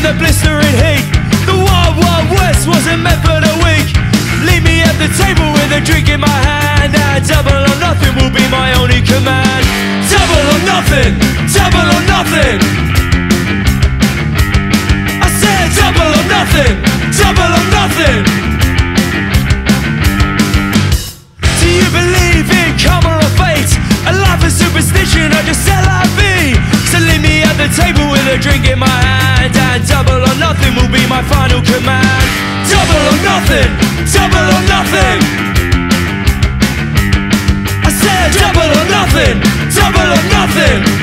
in the blistering heat. The wild, wild west wasn't meant for the weak. Leave me at the table with a drink in my hand. And double or nothing will be my only command. Double or nothing, double or nothing. I said double or nothing, double or nothing. Do you believe in karma or fate? A life of superstition or just vie? So leave me at the table with a drink in my hand And double or nothing will be my final command. Double or nothing, double or nothing. I said double or nothing, double or nothing